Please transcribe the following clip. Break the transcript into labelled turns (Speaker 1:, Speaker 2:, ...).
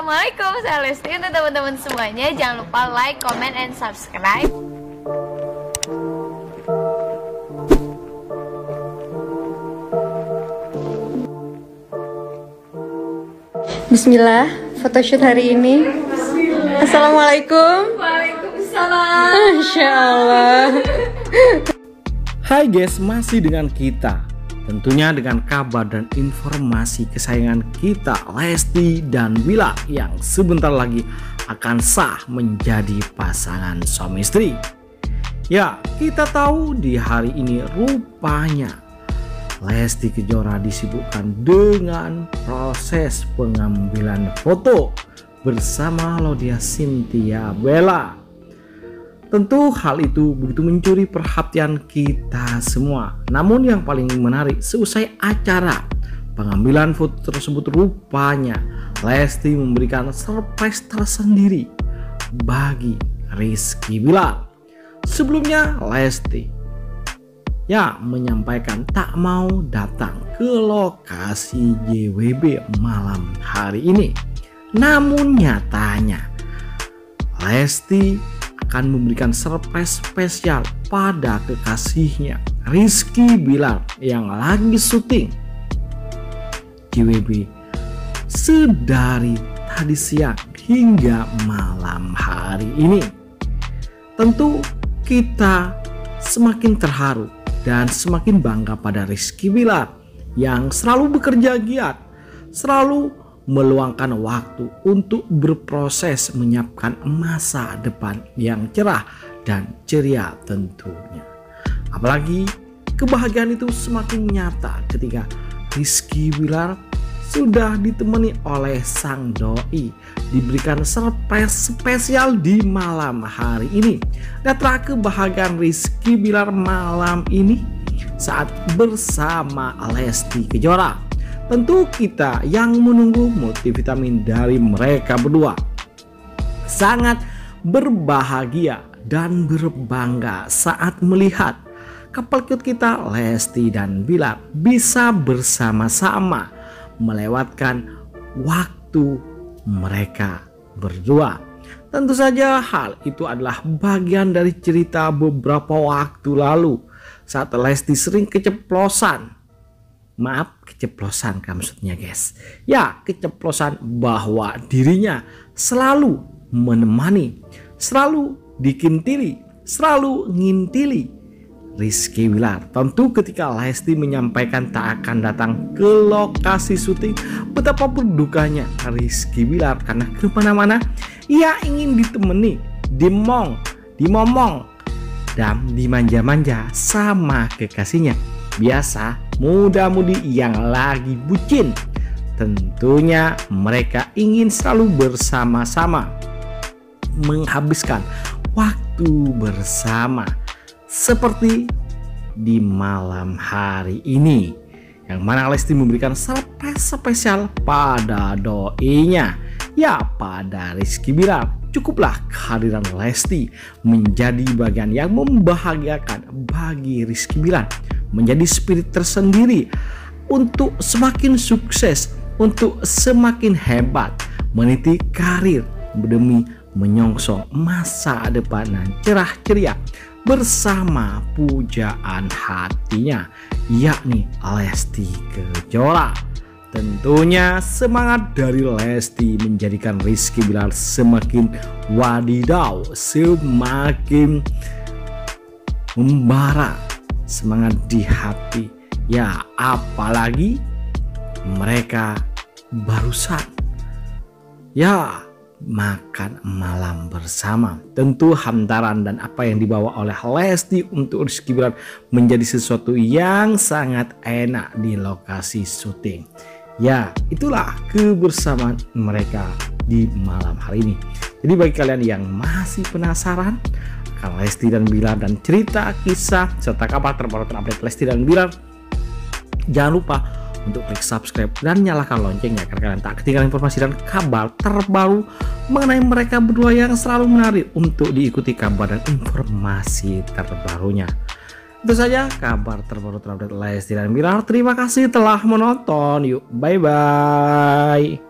Speaker 1: Assalamualaikum, saya Lesti Untuk teman-teman semuanya Jangan lupa like, comment, and subscribe
Speaker 2: Bismillah, photoshoot hari ini. Assalamualaikum.
Speaker 1: Waalaikumsalam
Speaker 2: Masya Allah.
Speaker 3: Hai guys, masih dengan kita. Tentunya dengan kabar dan informasi kesayangan kita Lesti dan Bila yang sebentar lagi akan sah menjadi pasangan suami istri. Ya, kita tahu di hari ini rupanya Lesti Kejora disibukkan dengan proses pengambilan foto bersama Laudia Cynthia Bella. Tentu hal itu begitu mencuri perhatian kita semua. Namun yang paling menarik seusai acara pengambilan foto tersebut rupanya Lesti memberikan surprise tersendiri bagi Rizky Bilar. Sebelumnya Lesti ya menyampaikan tak mau datang ke lokasi JWB malam hari ini. Namun nyatanya Lesti akan memberikan surprise spesial pada kekasihnya Rizky Bilar yang lagi syuting JWB sedari tadi siang hingga malam hari ini. Tentu kita semakin terharu dan semakin bangga pada Rizky Bilar yang selalu bekerja giat, selalu meluangkan waktu untuk berproses menyiapkan masa depan yang cerah dan ceria tentunya. Apalagi kebahagiaan itu semakin nyata ketika Rizky Wilar sudah ditemani oleh sang doi diberikan surprise spesial di malam hari ini. Datra kebahagiaan Rizky Bilar malam ini saat bersama Lesti Kejora Tentu kita yang menunggu multivitamin dari mereka berdua sangat berbahagia dan berbangga saat melihat couple cute kita Lesti dan Bilar bisa bersama-sama melewatkan waktu mereka berdua. Tentu saja hal itu adalah bagian dari cerita beberapa waktu lalu saat Lesti sering keceplosan maaf keceplosan kan maksudnya guys. Ya keceplosan bahwa dirinya selalu menemani selalu dikintili selalu ngintili Rizky Wilar tentu ketika Lesti menyampaikan tak akan datang ke lokasi syuting betapa berdukanya Rizky Wilar karena ke mana-mana ia ingin ditemani dimong dimomong dan dimanja-manja sama kekasihnya. Biasa muda-mudi yang lagi bucin. Tentunya mereka ingin selalu bersama-sama menghabiskan waktu bersama seperti di malam hari ini yang mana Lesti memberikan surprise spesial pada doinya ya pada Rizky Bilar cukuplah kehadiran Lesti menjadi bagian yang membahagiakan bagi Rizky Bilar menjadi spirit tersendiri untuk semakin sukses, untuk semakin hebat meniti karir demi menyongsong masa depan yang cerah ceria bersama pujaan hatinya yakni Lesti Kejora. Tentunya semangat dari Lesti menjadikan Rizky Bilar semakin wadidaw, semakin membara semangat di hati. Ya, apalagi mereka barusan ya makan malam bersama. Tentu hantaran dan apa yang dibawa oleh Lesti untuk Rizky Bilar menjadi sesuatu yang sangat enak di lokasi syuting. Ya, itulah kebersamaan mereka di malam hari ini. Jadi bagi kalian yang masih penasaran Lesti dan Bilar dan cerita kisah serta kabar terbaru terupdate Lesti dan Bilar. Jangan lupa untuk klik subscribe dan nyalakan loncengnya agar kalian tak ketinggalan informasi dan kabar terbaru mengenai mereka berdua yang selalu menarik untuk diikuti kabar dan informasi terbarunya. Itu saja kabar terbaru terupdate Lesti dan Bilar. Terima kasih telah menonton. Yuk, bye bye.